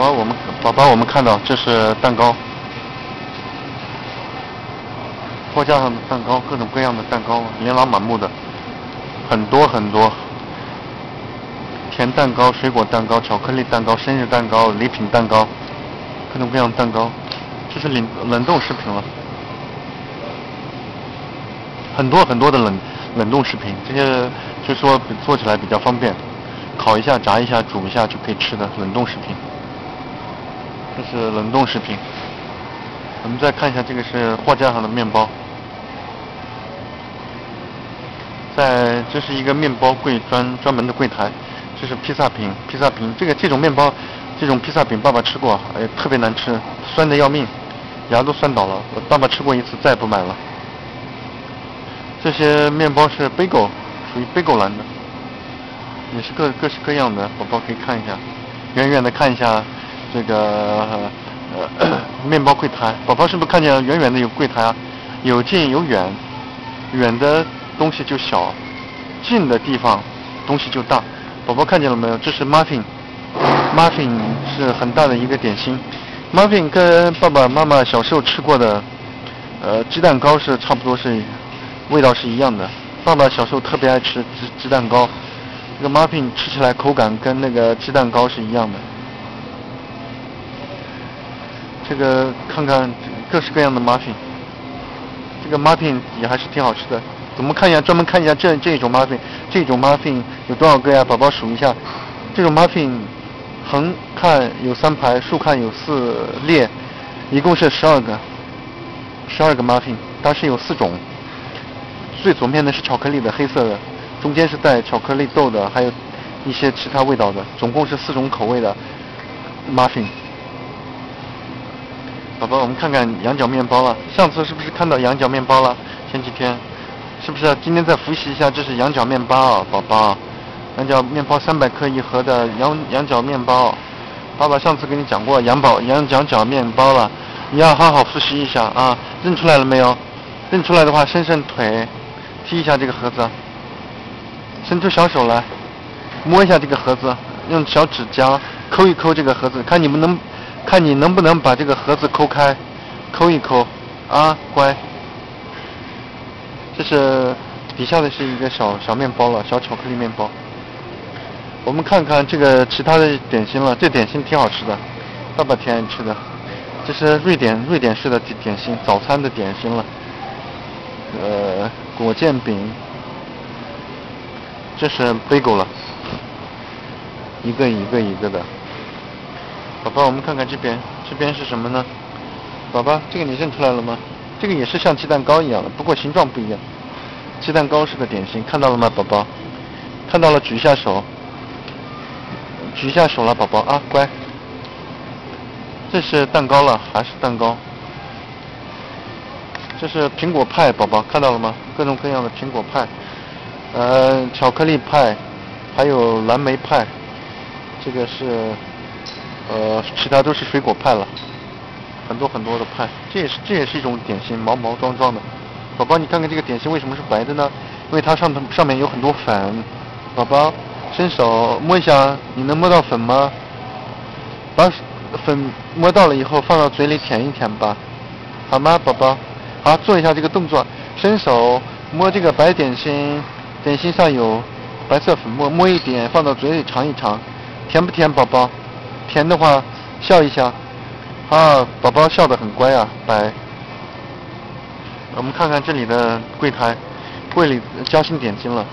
宝宝，我们宝宝，我们看到这是蛋糕，货架上的蛋糕，各种各样的蛋糕，琳琅满目的，很多很多，甜蛋糕、水果蛋糕、巧克力蛋糕、生日蛋糕、礼品蛋糕，各种各样的蛋糕，这是冷冷冻食品了，很多很多的冷冷冻食品，这些就说做起来比较方便。烤一下、炸一下、煮一下就可以吃的冷冻食品，这是冷冻食品。我们再看一下，这个是货架上的面包，在这是一个面包柜专专门的柜台，这是披萨饼，披萨饼这个这种面包，这种披萨饼爸爸吃过，哎，特别难吃，酸的要命，牙都酸倒了。我爸爸吃过一次，再也不买了。这些面包是 bagel，属于 bagel 栏的。也是各各式各样的，宝宝可以看一下，远远的看一下这个呃面包柜台，宝宝是不是看见远远的有柜台啊？有近有远，远的东西就小，近的地方东西就大。宝宝看见了没有？这是 muffin，muffin 是很大的一个点心，muffin 跟爸爸妈妈小时候吃过的呃鸡蛋糕是差不多是味道是一样的。爸爸小时候特别爱吃鸡鸡蛋糕。这个 muffin 吃起来口感跟那个鸡蛋糕是一样的。这个看看各式各样的 muffin，这个 muffin 也还是挺好吃的。我们看一下，专门看一下这这种 muffin，这种 muffin 有多少个呀？宝宝数一下。这种 muffin 横看有三排，竖看有四列，一共是十二个，十二个 muffin，它是有四种。最左面的是巧克力的，黑色的。中间是带巧克力豆的，还有一些其他味道的，总共是四种口味的 muffin。宝宝，我们看看羊角面包了。上次是不是看到羊角面包了？前几天，是不是？今天再复习一下，这是羊角面包，宝宝。羊角面包三百克一盒的羊羊角面包。爸爸上次跟你讲过羊宝羊角角面包了，你要好好复习一下啊！认出来了没有？认出来的话，伸伸腿，踢一下这个盒子。伸出小手来，摸一下这个盒子，用小指甲抠一抠这个盒子，看你们能，看你能不能把这个盒子抠开，抠一抠，啊，乖。这是底下的是一个小小面包了，小巧克力面包。我们看看这个其他的点心了，这点心挺好吃的，爸爸挺爱吃的。这是瑞典瑞典式的点心，早餐的点心了，呃，果酱饼。这是 bagel 了，一个一个一个的。宝宝，我们看看这边，这边是什么呢？宝宝，这个你认出来了吗？这个也是像鸡蛋糕一样的，不过形状不一样。鸡蛋糕是个点心，看到了吗，宝宝？看到了，举一下手。举一下手了，宝宝啊，乖。这是蛋糕了，还是蛋糕？这是苹果派，宝宝看到了吗？各种各样的苹果派。呃，巧克力派，还有蓝莓派，这个是，呃，其他都是水果派了，很多很多的派，这也是这也是一种点心，毛毛壮壮的。宝宝，你看看这个点心为什么是白的呢？因为它上头上面有很多粉。宝宝，伸手摸一下，你能摸到粉吗？把粉摸到了以后，放到嘴里舔一舔吧，好吗，宝宝？好，做一下这个动作，伸手摸这个白点心。点心上有白色粉末，摸一点放到嘴里尝一尝，甜不甜，宝宝？甜的话笑一下。啊，宝宝笑得很乖啊，白。我们看看这里的柜台，柜里夹心点心了。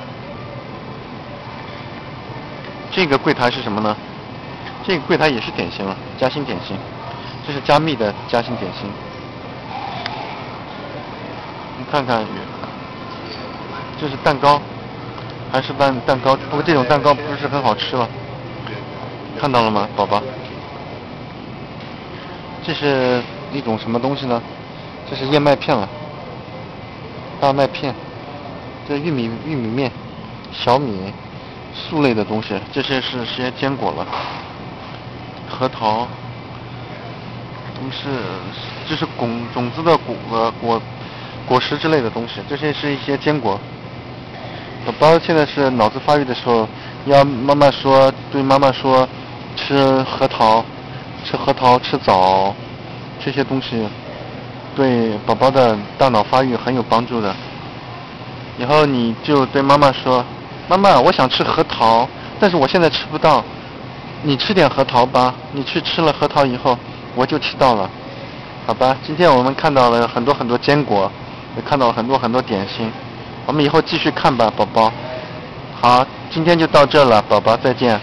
这个柜台是什么呢？这个柜台也是点心了，夹心点心。这是加密的夹心点心。你看看，这是蛋糕。还是蛋蛋糕，不过这种蛋糕不是很好吃了。看到了吗，宝宝？这是一种什么东西呢？这是燕麦片了，大麦片。这玉米玉米面，小米，素类的东西。这些是些坚果了，核桃，都是这是种种子的果果果实之类的东西。这些是一些坚果。宝宝现在是脑子发育的时候，要妈妈说对妈妈说，吃核桃，吃核桃、吃枣，这些东西对宝宝的大脑发育很有帮助的。以后你就对妈妈说：“妈妈，我想吃核桃，但是我现在吃不到，你吃点核桃吧。你去吃了核桃以后，我就吃到了，好吧？今天我们看到了很多很多坚果，也看到了很多很多点心，我们以后继续看吧，宝宝。好，今天就到这了，宝宝再见。